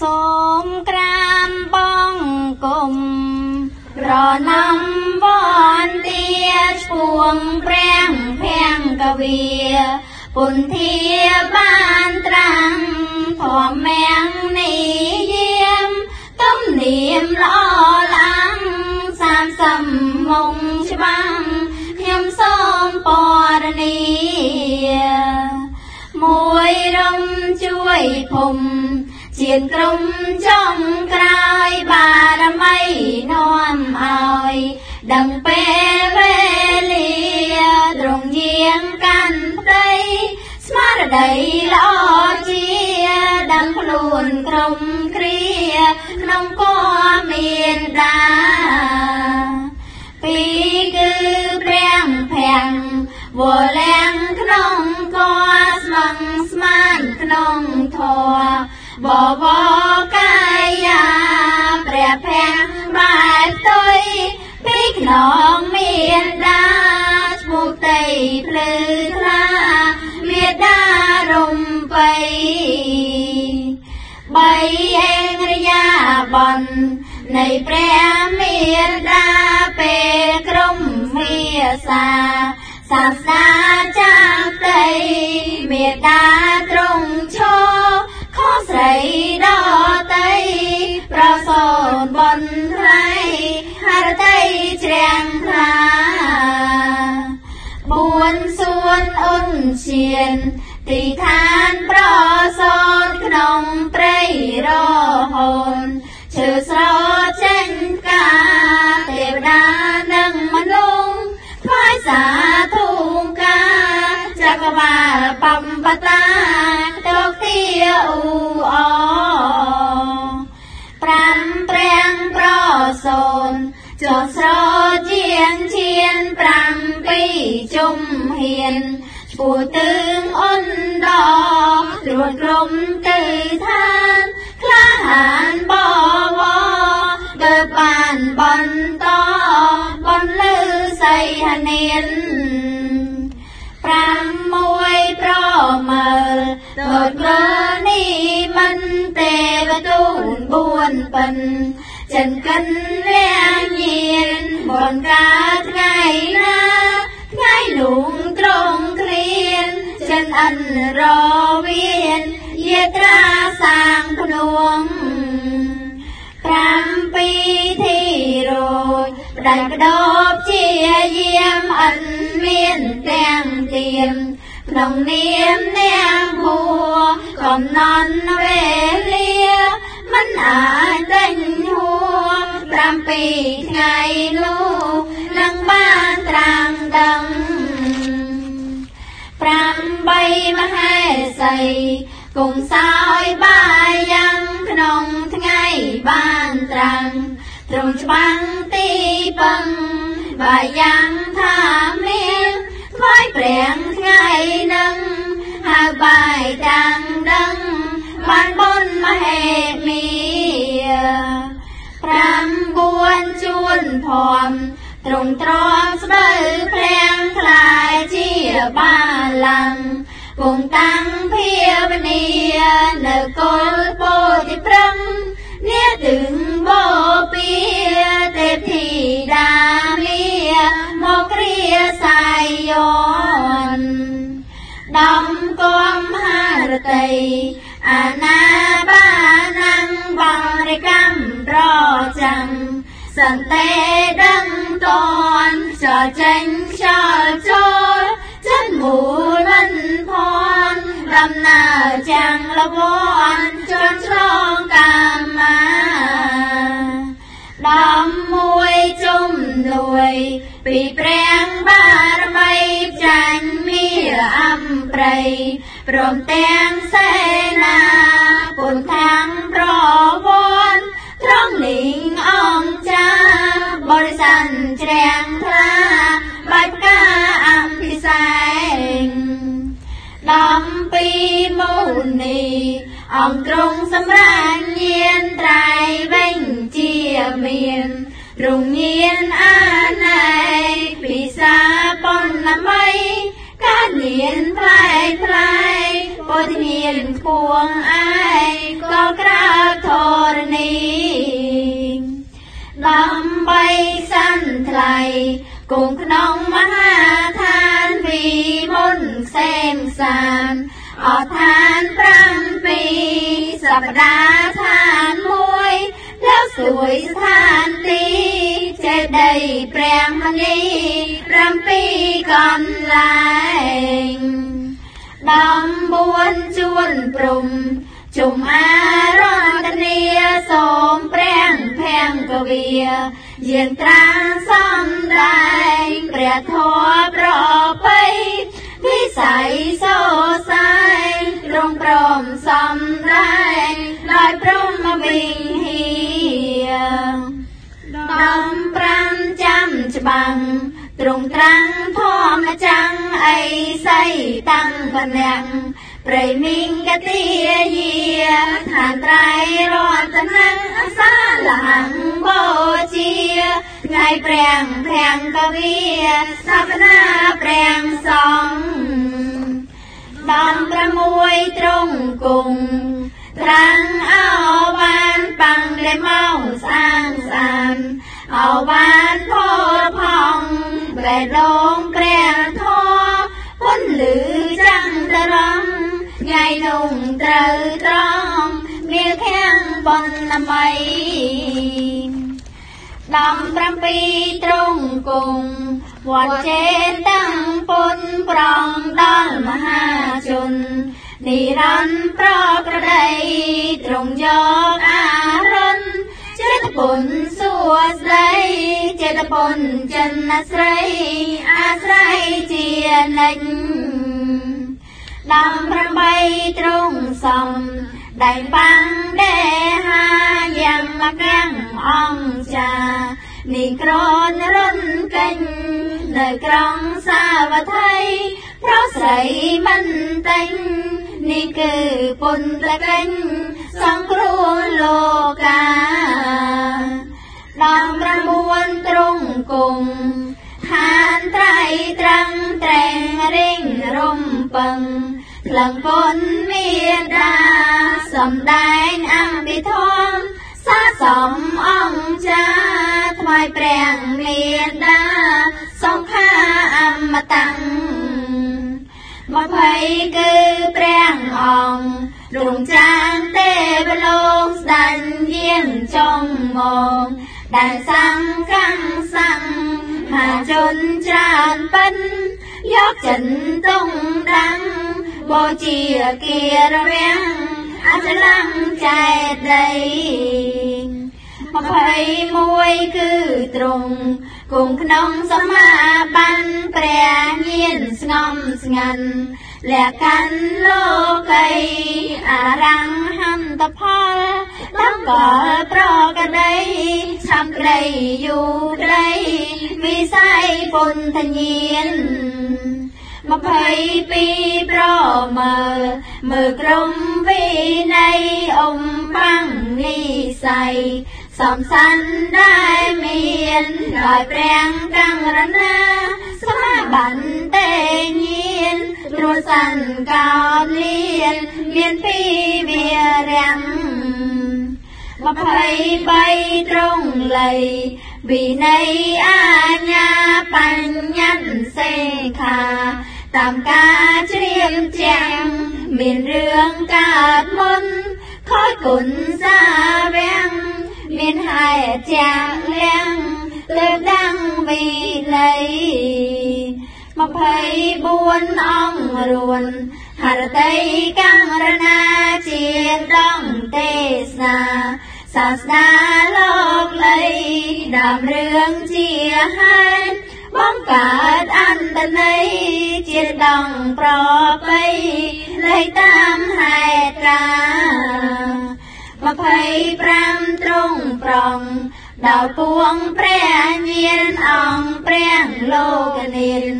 សូមក្រាមបងគុំប្រណាំវនទាឈួងប្រាំងភាំងកវីពុន្ធាបានត្រាំងធម្មងនិយាមទំនៀមល្អឡាំងសាមសំមុងច្បាំងខ្ញុំសូមពរនីមួយរំជួយភុំ ជាក្រុមចំក្រោយបារមីនាំឲ្យដឹងពេលវេលាត្រង់យាងកាន់ផ្ទៃស្មារតីល្អជាដឹងខ្លួនក្រុមគ្រាក្នុងគួមានដា នងមានដាឈ្មោះតីភ្លឺថ្លាមេដារំបីបីអេងរយាបននៃព្រះមេដាពេលក្រុមមេសាសាស្តាចាតីមេដាត្រង់ឈរខុ សស្រីដតីប្រសូនបនថ្លៃហរតីជ្រាំងថ្លាបួនសួនអ៊ុនឈៀនទីឋានប្រសូនក្នុងព្រៃរហូនឈើស្រចេញកាទេវតានិងមនុស្សថ្វាយសាធុកាចក្រវាលបំបតា ទុកទាអ៊ូអប្រាំប្រាំងប្រសូនចុះស្រជាងឈៀនប្រាំពីជុំហ៊ានឈ្មោះទើងអនដត្រួតក្រុមទៅឋានក្លាហានបវបើបានបន្តបនលឺសីហនានប្រាំមួយប្រ មើលដូចមើលនេះមិនទេវទូនបួនពិនចិនកិនលះញៀនបនកាថ្ងៃណាថ្ងៃលូងត្រង់គ្លៀនចិនអិនរវៀនយាត្រាសាងភ្នួងប្រាំពីធីរោចផ្ដាច់បដោបជាយាមអិនមានទាំងទៀម ក្នុងនាមនាងហួកំណន់វេលាមិនអាចដេញហួប្រាំពីថ្ងៃនោះនឹងបានត្រាំដឹងប្រាំបីមហេសីគុំសោយបាយយ៉ាងក្នុងថ្ងៃបានត្រាំងត្រង់ច្បាំងទីពឹងបាយយ៉ាងថាមាន ថ្វាយព្រះថ្ងៃនឹងហៅបាយតាំងដឹងបានបុណ្យមហេមីប្រាំបួនជួនភ័មត្រង់ត្រង់ស្ដៅព្រាំងខ្លាយជាបាលាំងគង់តាំងភាវនានៅគល់ពោធិព្រំនាទឹងបពីទេពធីតាមីមកគ្រា សាយយនដំគំហារតីអាណាបានាំងបងរិកម្មប្រចាំសន្តិដឹងតនចចេញខ្យល់ចូលចិត្តមូលមិនភ័ណ្ឌដំណើរចាំងលវ័ន រៃព្រមទាំងសេនាពុនខាងប្រវត្តិត្រង់លីងអង្គចាបរិស័នជ្រាំងថ្លាបាច់កាអំពិសេសដំពីមូនីអង្គទ្រង់សម្រាញញៀនត្រៃវិញជាមានទ្រង់ញៀនអាណៃពិសាបណ្ណមី មានផ្លែផ្លែពុទ្ធមានពួងឯងក៏ក្រើកធរណីដើម្បីសន្ថ្លៃគង់ក្នុងមហាឋានវិមុនខ្សែមសានអឋាន7សព្ទាឋាន1លោកសួយស្ថានទីចេតីព្រះមនី កន្លែងដំបួនជួនព្រំជុំអារតនីសូមព្រះភង្គវាយានត្រាសំដែងព្រះធម៌ប្របីវិស័យសោសាយទ្រង់ព្រមសំដែងដោយព្រមវិហាដំប្រាំចាំច្បាំង ទ្រង់ត្រាំងធម្មចាំងអីស័យតាំងបញ្ញាំងព្រៃមីងកទាយាឋានត្រៃរតនំអសាលហំបូជាថ្ងៃព្រះភង្គវីសព្នាព្រះសង្ឃដំ6ត្រង់គង់ត្រាំងអោបានបាំងលេមកស្អាងស្អានអោបានផល ផងបេះដូងព្រះធម៌ពុនលឺចាំងតរំថ្ងៃនោះត្រូវត្រង់មានខាំងបនណម័យដំ7ត្រង់គង់វត្តចេតតាំងពុនប្រងដល់មហាជននិរន្តរប្រក្រដីត្រង់យកអារុន ចេតពុនសួស្ដីចេតពុនចិនស្រីអាស្រ័យជានិច្ចដំ8ត្រង់សំដៃបាំងដេហាយ៉ាងមកកាំងអង្គចានេះក្រនរុនកិញនៅក្រុងសាវត្ថីប្រស្រីមិនតែង នេះគឺពុនតកិញសង្គ្រោះលោកាដំ9ត្រង់គង់ឋានត្រៃត្រង់ត្រែងរិងរំពឹងក្លងពុនមានដាសំដែងអំពិធមសាសំអង្គចាថ្វាយព្រះមានដាសង្ខាអមតੰ មកភ័យគឺព្រះអង្គទ្រង់ចាងទេវលោកស្ដាញ់យាងចងមកដែលសង្ឃំសង្ឃហាជនច្រើនប៉ិនយកចិនតុងដាំងបូជាគិរវាំងអចលំចែកដី 21គឺត្រង់គង់ក្នុងសមាបានព្រះញាណស្ងំស្ងាត់លក្ខណ្ឌលោកីអរហន្តផលតំកលប្រកដីឆំក្ដីយូក្ដីវិស័យពុទ្ធញាណ22ប្រមើមើក្រុមវិន័យអ៊ំបាំងនិស័យ សំសានដែលមានដោយព្រះកੰរណាសមាបានទេញានត្រួតសានកោលៀនមានពីវារាំង23ត្រង់លៃវិន័យអាញាបញ្ញត្តិសេខាតាមការជ្រាបចាំងមានរឿងកើតមុនខ້ອຍគុណសាវាំង មានហេតុចាងលៀងទើបដឹងវិល័យ24អង្គរួនហរតីកੰរណាជាដងទេសនាសាស្តាលោកលីដើមរឿងជាហេតុបងកើតអន្តន័យជាដងប្របីលៃតាមហេតុការ 25ត្រង់ប្រងដល់ពួងព្រះញាណអង្គព្រះលោកនាន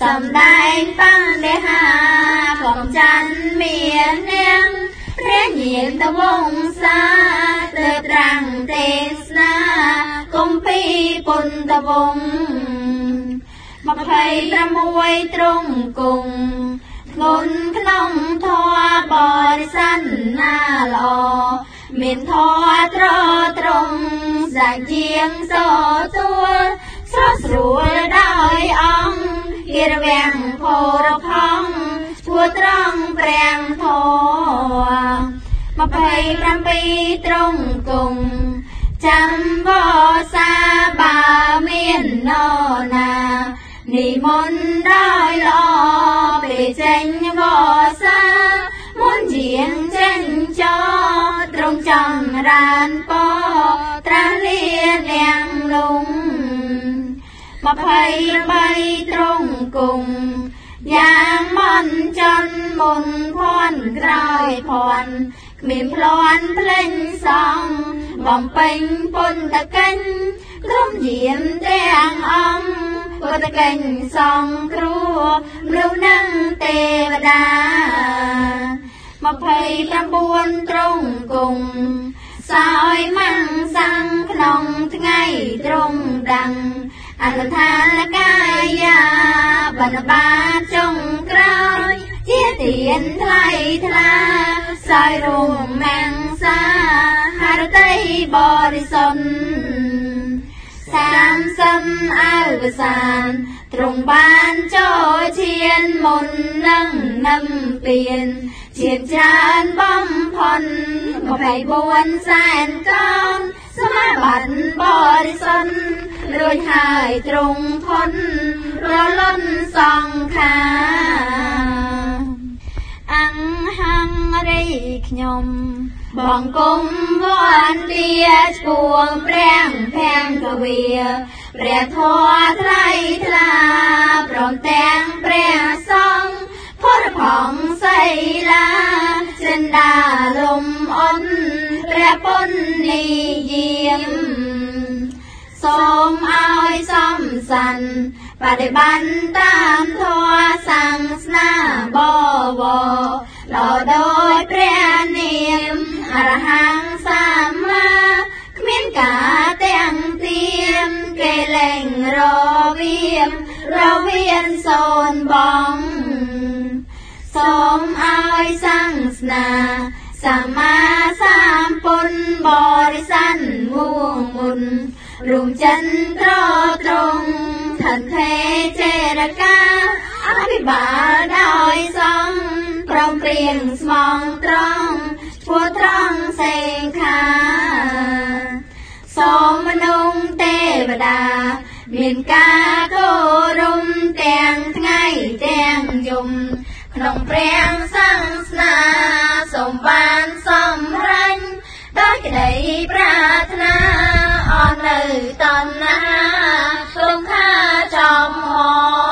សំដែងបញ្ដេហាកំច័ន្ទមាននាងព្រះញាណតវងសាទើបត្រាំងទេសនាគម្ពីរពុទ្ធវង26ត្រង់គង់ធ្ងន់ក្នុងធម៌បរិស័នណាល្អ មានធម៌ត្រត្រង់សាច់ជាងសទួលស្រស់ស្ស្រួលដោយអង្គគារវាំងភោរផងឈួរត្រង់ប្រាំងធម៌27ត្រង់គង់ចាំបសាបាមាន ចំរានពត្រាស់លានាងលង23ត្រង់គង់យ៉ាងមន់ចន់មុនភ័ណ្ឌក្រោយភ័ណ្ឌគ្មានភ្លាន់ភ្លេងសងបំពេញពុនតកិញ្ញក្រុមយាមទាំងអង្គពុទ្ធកិញ្ញសងគ្រូមនុស្សនឹងទេវតា29ត្រង់គង់ សោយម៉ាំងសាំងក្នុងថ្ងៃត្រង់ដាំងអនុឋានកាយាបណ្ឌបាចុងក្រោយ ជាទៀនថ្លៃថ្លាសោយរួមមាំងសាហរតីបរិសុទ្ធសាមសំអើវសានទ្រង់បានចូលឈានមុននឹងនឹមពៀន ឈានច្រើនបំផុន24សែនកោនសមាបត្តិបរិសុទ្ធរួចហើយទ្រង់ផុនរលន់សង្ខាអង្ហង្រីខ្ញុំបងគុំវន្តាឈួងប្រាំងភាំងកវីព្រះធម៌ថ្លៃថ្លាព្រមទាំងព្រះសង្ឃ ផរផងសីឡាចិន្តាលំអនព្រះពុននិយាមសូមឲ្យសំសាន់បដិបន្នតាមធម៌សាសនាបវរលោដោយព្រះនាមអរហង្គសម្មាគ្មានការទាំងទៀមគេលែងរវាមរវានសូនបង សាសនាសម្មាសម្ពុនបរិស័នមួងមុនរួមចិនត្រត្រង់ឋិនថេចេរកាអភិបាលដោយសង្ឃព្រមព្រៀងស្មងត្រង់ឈួរត្រង់សេងខាសូមមនុស្សទេវតា មានការគោរពទាំងថ្ងៃទាំងយម ក្នុងព្រះសង្ឃស្នាសូមបានសំរាញ់ដោយក្តីប្រាថ្នាអស់នៅតណ្ហាសូមថាចំហ